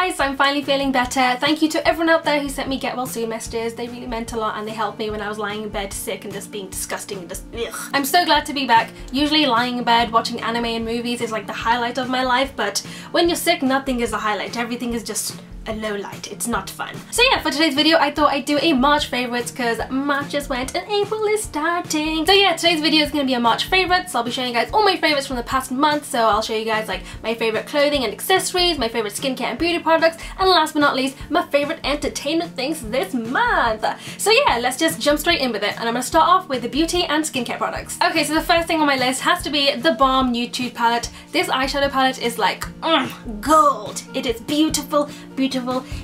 guys, I'm finally feeling better. Thank you to everyone out there who sent me get well soon messages. They really meant a lot and they helped me when I was lying in bed sick and just being disgusting and just ugh. I'm so glad to be back. Usually lying in bed watching anime and movies is like the highlight of my life, but when you're sick, nothing is a highlight. Everything is just a low light. It's not fun. So yeah, for today's video, I thought I'd do a March favorites because March just went and April is starting. So yeah, today's video is going to be a March favorites. I'll be showing you guys all my favorites from the past month. So I'll show you guys like my favorite clothing and accessories, my favorite skincare and beauty products, and last but not least, my favorite entertainment things this month. So yeah, let's just jump straight in with it. And I'm going to start off with the beauty and skincare products. Okay, so the first thing on my list has to be the Balm Nude 'Tude Palette. This eyeshadow palette is like, mm, gold. It is beautiful, beautiful,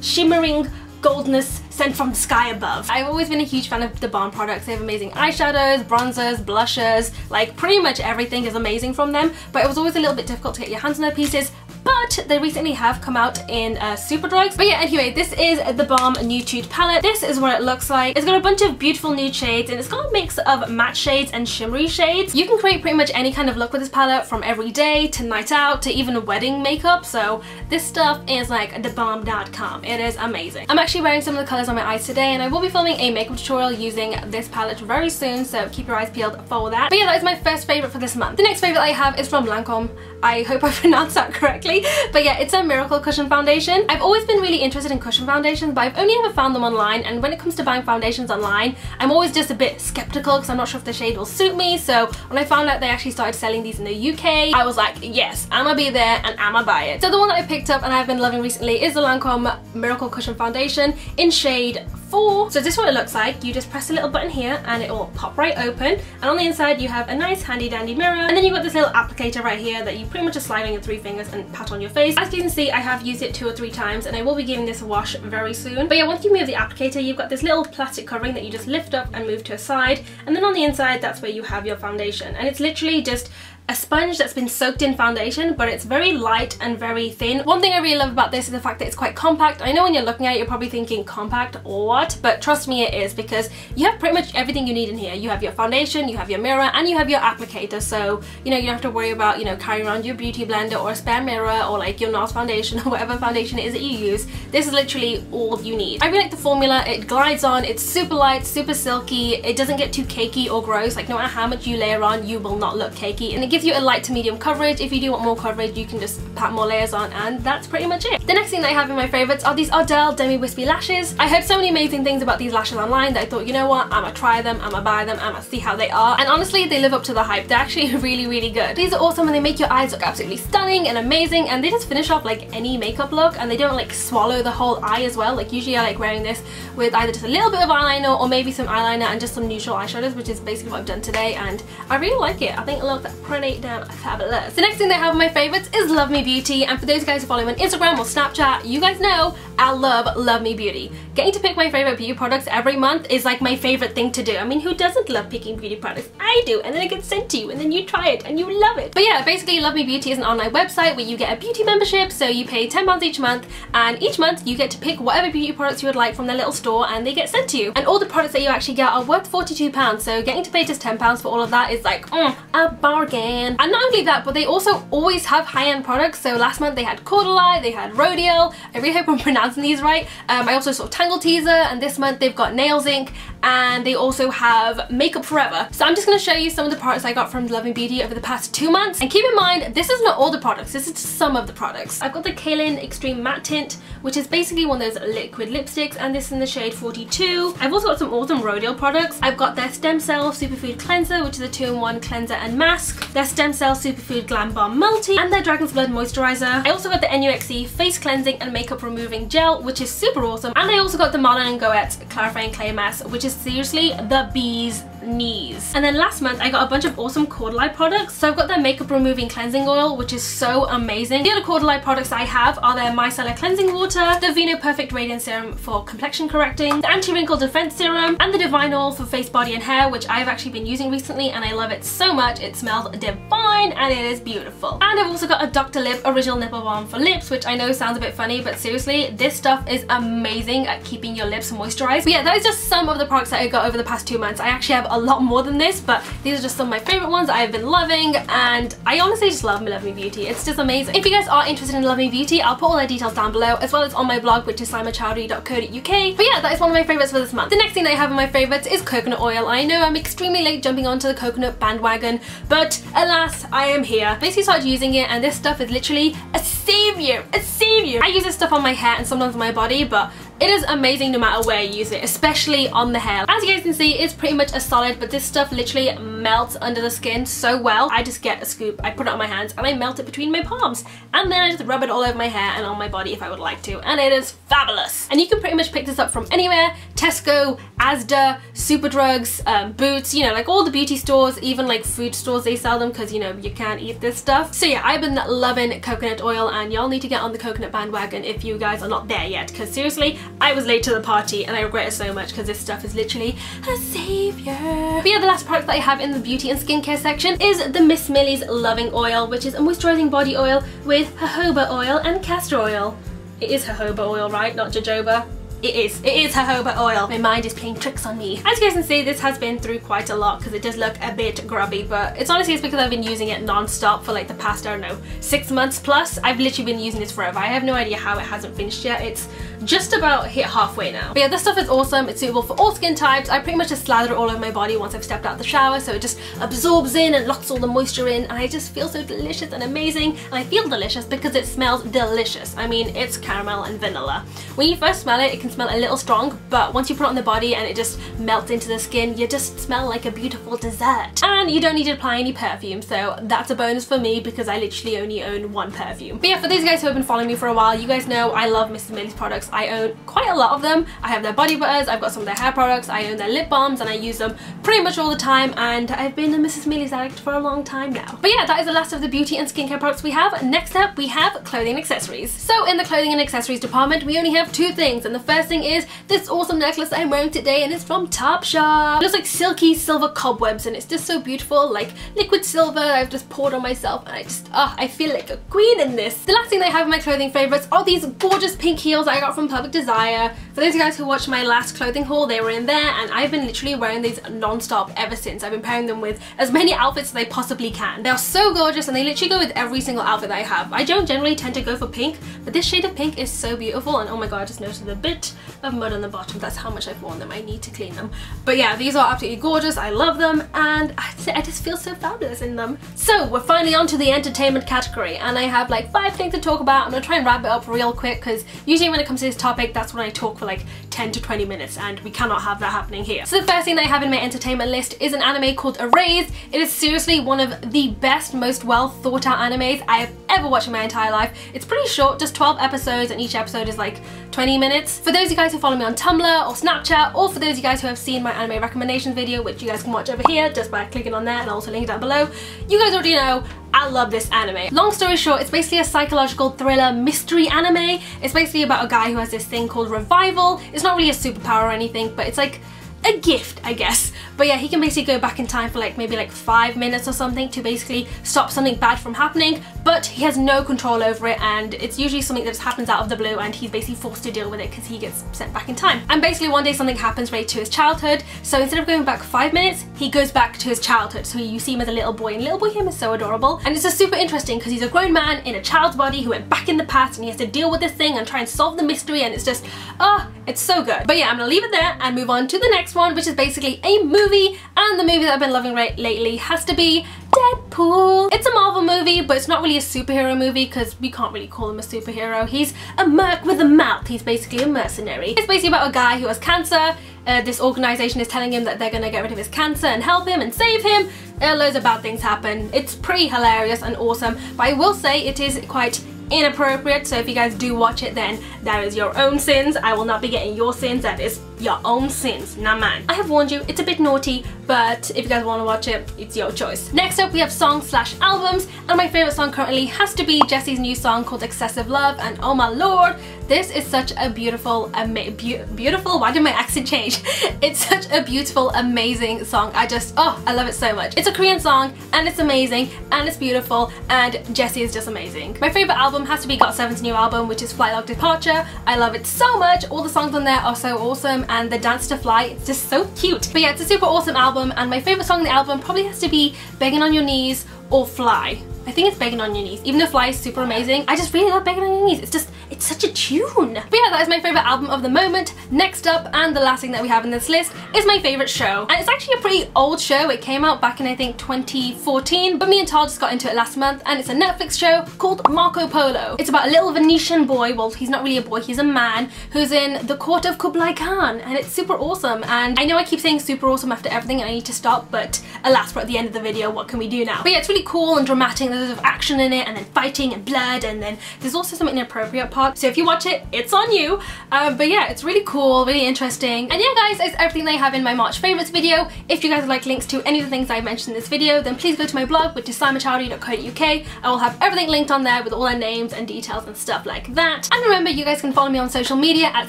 shimmering goldness sent from the sky above. I've always been a huge fan of the Balm products. They have amazing eyeshadows, bronzers, blushers, like pretty much everything is amazing from them, but it was always a little bit difficult to get your hands on their pieces, but they recently have come out in uh, Superdrugs. But yeah, anyway, this is the Balm new Nude Palette. This is what it looks like. It's got a bunch of beautiful nude shades and it's got a mix of matte shades and shimmery shades. You can create pretty much any kind of look with this palette from everyday to night out to even a wedding makeup. So this stuff is like thebalm.com. It is amazing. I'm actually wearing some of the colors on my eyes today and I will be filming a makeup tutorial using this palette very soon. So keep your eyes peeled for that. But yeah, that is my first favorite for this month. The next favorite I have is from Lancome. I hope I pronounced that correctly. But yeah, it's a Miracle Cushion Foundation. I've always been really interested in cushion foundations, but I've only ever found them online. And when it comes to buying foundations online, I'm always just a bit skeptical because I'm not sure if the shade will suit me. So when I found out they actually started selling these in the UK, I was like, yes, I'ma be there and I'ma buy it. So the one that I picked up and I've been loving recently is the Lancome Miracle Cushion Foundation in shade 4. So this is what it looks like. You just press a little button here and it will pop right open. And on the inside you have a nice handy dandy mirror. And then you've got this little applicator right here that you pretty much just slide on your three fingers and pat on your face. As you can see, I have used it two or three times and I will be giving this a wash very soon. But yeah, once you move the applicator, you've got this little plastic covering that you just lift up and move to a side. And then on the inside, that's where you have your foundation. And it's literally just a sponge that's been soaked in foundation but it's very light and very thin. One thing I really love about this is the fact that it's quite compact. I know when you're looking at it you're probably thinking compact or what but trust me it is because you have pretty much everything you need in here. You have your foundation, you have your mirror and you have your applicator so you know you don't have to worry about you know carrying around your beauty blender or a spare mirror or like your NARS foundation or whatever foundation it is that you use. This is literally all you need. I really like the formula. It glides on, it's super light, super silky, it doesn't get too cakey or gross like no matter how much you layer on you will not look cakey and gives you a light to medium coverage. If you do want more coverage, you can just pat more layers on and that's pretty much it. The next thing that I have in my favourites are these Ardell Demi Wispy Lashes. I heard so many amazing things about these lashes online that I thought, you know what, I'ma try them, I'ma buy them, I'ma see how they are. And honestly, they live up to the hype. They're actually really, really good. These are awesome and they make your eyes look absolutely stunning and amazing and they just finish off like any makeup look and they don't like swallow the whole eye as well. Like usually I like wearing this with either just a little bit of eyeliner or maybe some eyeliner and just some neutral eyeshadows, which is basically what I've done today and I really like it. I think it looks pretty damn fabulous. The next thing they have on my favourites is Love Me Beauty and for those guys who follow me on Instagram or Snapchat, you guys know I love Love Me Beauty. Getting to pick my favourite beauty products every month is like my favourite thing to do. I mean, who doesn't love picking beauty products? I do, and then it gets sent to you, and then you try it, and you love it. But yeah, basically Love Me Beauty is an online website where you get a beauty membership, so you pay £10 each month, and each month you get to pick whatever beauty products you would like from their little store, and they get sent to you. And all the products that you actually get are worth £42, so getting to pay just £10 for all of that is like, mm, a bargain. And not only that, but they also always have high-end products, so last month they had Caudalie, they had Rodial, I really hope I'm pronouncing these right. Um, I also saw Tangle Teezer and this month they've got Nails Inc, and they also have Makeup Forever. So I'm just going to show you some of the products I got from Love Me Beauty over the past two months. And keep in mind, this is not all the products, this is some of the products. I've got the Kailyn Extreme Matte Tint, which is basically one of those liquid lipsticks, and this is in the shade 42. I've also got some awesome Rodial products. I've got their Stem Cell Superfood Cleanser, which is a two-in-one cleanser and mask, their Stem Cell Superfood Glam Balm Multi, and their Dragon's Blood Moisturizer. I also got the NUXE Face Cleansing and Makeup Removing Gel, which is super awesome. And I also got the Malin & Goetz Clarifying Clay Mask, which is seriously the bee's knees. And then last month I got a bunch of awesome Caudalie products. So I've got their makeup removing cleansing oil which is so amazing. The other Caudalie products I have are their micellar cleansing water, the Vino Perfect Radiance Serum for complexion correcting, the anti-wrinkle defense serum, and the Divine Oil for face, body and hair which I've actually been using recently and I love it so much. It smells divine and it is beautiful. And I've also got a Dr. Lipp Original Nipple Balm for lips which I know sounds a bit funny but seriously this stuff is amazing at keeping your lips moisturized. But yeah, that is just some of the products that I got over the past two months. I actually have a lot more than this, but these are just some of my favorite ones I've been loving and I honestly just love Love Me Beauty. It's just amazing. If you guys are interested in Love Me Beauty, I'll put all their details down below as well as on my blog which is saimachowdhury.co.uk. But yeah, that is one of my favourites for this month. The next thing that I have in my favourites is coconut oil. I know I'm extremely late jumping onto the coconut bandwagon, but alas, I am here. Basically started using it and this stuff is literally a savior, a savior. I use this stuff on my hair and sometimes on my body, but it is amazing no matter where you use it, especially on the hair. As you guys can see, it's pretty much a solid, but this stuff literally melts under the skin so well. I just get a scoop, I put it on my hands, and I melt it between my palms. And then I just rub it all over my hair and on my body if I would like to. And it is fabulous. And you can pretty much pick this up from anywhere. Tesco, Asda, Superdrugs, um, Boots, you know, like all the beauty stores, even like food stores, they sell them because, you know, you can't eat this stuff. So yeah, I've been loving coconut oil and y'all need to get on the coconut bandwagon if you guys are not there yet. Because seriously, I was late to the party and I regret it so much because this stuff is literally a savior. But yeah, the last product that I have in the beauty and skincare section is the Miss Millie's Loving Oil, which is a moisturizing body oil with jojoba oil and castor oil. It is jojoba oil, right? Not jojoba. It is. It is jojoba oil. Oh my mind is playing tricks on me. As you guys can see, this has been through quite a lot because it does look a bit grubby, but it's honestly it's because I've been using it non-stop for like the past, I don't know, six months plus. I've literally been using this forever. I have no idea how it hasn't finished yet. It's just about hit halfway now. But yeah, this stuff is awesome. It's suitable for all skin types. I pretty much just slather it all over my body once I've stepped out of the shower, so it just absorbs in and locks all the moisture in, and I just feel so delicious and amazing. And I feel delicious because it smells delicious. I mean, it's caramel and vanilla. When you first smell it, it can smell a little strong, but once you put it on the body and it just melts into the skin, you just smell like a beautiful dessert. And you don't need to apply any perfume, so that's a bonus for me because I literally only own one perfume. But yeah, for these guys who have been following me for a while, you guys know I love Mrs. Millie's products. I own quite a lot of them. I have their body butters, I've got some of their hair products, I own their lip balms and I use them pretty much all the time and I've been a Mrs. Millie's addict for a long time now. But yeah, that is the last of the beauty and skincare products we have. Next up, we have clothing accessories. So in the clothing and accessories department, we only have two things and the first thing is this awesome necklace I'm wearing today and it's from Topshop. It looks like silky silver cobwebs and it's just so beautiful, like liquid silver I've just poured on myself and I just, ah, oh, I feel like a queen in this. The last thing I have in my clothing favourites are these gorgeous pink heels I got from Public Desire. For those of you guys who watched my last clothing haul, they were in there and I've been literally wearing these non-stop ever since. I've been pairing them with as many outfits as I possibly can. They are so gorgeous and they literally go with every single outfit that I have. I don't generally tend to go for pink, but this shade of pink is so beautiful and oh my god, I just noticed a bit of mud on the bottom. That's how much I've worn them. I need to clean them. But yeah, these are absolutely gorgeous. I love them and I just feel so fabulous in them. So we're finally on to the entertainment category and I have like five things to talk about. I'm gonna try and wrap it up real quick because usually when it comes to this topic, that's when I talk for like 10 to 20 minutes and we cannot have that happening here. So the first thing that I have in my entertainment list is an anime called Erased. It is seriously one of the best, most well thought out animes I have ever watched in my entire life. It's pretty short, just 12 episodes and each episode is like 20 minutes. For those of you guys who follow me on Tumblr or Snapchat or for those of you guys who have seen my anime recommendations video which you guys can watch over here just by clicking on there and I'll also link it down below, you guys already know I love this anime. Long story short, it's basically a psychological thriller mystery anime. It's basically about a guy who has this thing called revival. It's not really a superpower or anything, but it's like a gift, I guess. But yeah, he can basically go back in time for like maybe like five minutes or something to basically stop something bad from happening, but he has no control over it and it's usually something that just happens out of the blue and he's basically forced to deal with it because he gets sent back in time. And basically one day something happens related to his childhood, so instead of going back five minutes, he goes back to his childhood. So you see him as a little boy and little boy him is so adorable. And it's just super interesting because he's a grown man in a child's body who went back in the past and he has to deal with this thing and try and solve the mystery and it's just, oh, it's so good. But yeah, I'm gonna leave it there and move on to the next one, which is basically a movie and the movie that I've been loving right lately has to be Deadpool. It's a Marvel movie, but it's not really a superhero movie because we can't really call him a superhero. He's a merc with a mouth. He's basically a mercenary. It's basically about a guy who has cancer. Uh, this organization is telling him that they're gonna get rid of his cancer and help him and save him. Uh, loads of bad things happen. It's pretty hilarious and awesome, but I will say it is quite inappropriate so if you guys do watch it then that is your own sins I will not be getting your sins that is your own sins not mine I have warned you it's a bit naughty but if you guys want to watch it it's your choice next up we have songs slash albums and my favorite song currently has to be Jessi's new song called Excessive Love and oh my lord This is such a beautiful, be beautiful, why did my accent change? it's such a beautiful, amazing song. I just, oh, I love it so much. It's a Korean song and it's amazing and it's beautiful and Jessi is just amazing. My favourite album has to be GOT7's new album which is Flight Log Departure. I love it so much. All the songs on there are so awesome and the Dance to Fly, it's just so cute. But yeah, it's a super awesome album and my favourite song on the album probably has to be Begging on Your Knees or Fly. I think it's Begging on Your Knees. Even though Fly is super amazing, I just really love Begging on Your Knees. It's just, it's such a tune. But yeah, that is my favourite album of the moment. Next up, and the last thing that we have in this list, is my favourite show. And it's actually a pretty old show. It came out back in, I think, 2014. But me and Todd just got into it last month, and it's a Netflix show called Marco Polo. It's about a little Venetian boy, well, he's not really a boy, he's a man, who's in the court of Kublai Khan. And it's super awesome. And I know I keep saying super awesome after everything, and I need to stop, but alas, we're at the end of the video, what can we do now? But yeah, it's really cool and dramatic there's a lot of action in it and then fighting and blood and then there's also some inappropriate parts. So if you watch it, it's on you. Um, but yeah, it's really cool, really interesting. And yeah guys, that's everything I have in my March favourites video. If you guys would like links to any of the things I mentioned in this video, then please go to my blog, which is saimachowdhury.co.uk. I will have everything linked on there with all their names and details and stuff like that. And remember, you guys can follow me on social media at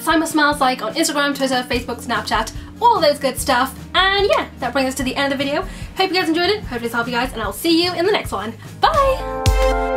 SaimaSmilesLike on Instagram, Twitter, Facebook, Snapchat, all those good stuff. And yeah, that brings us to the end of the video. Hope you guys enjoyed it, hope this helped you guys, and I'll see you in the next one. Bye!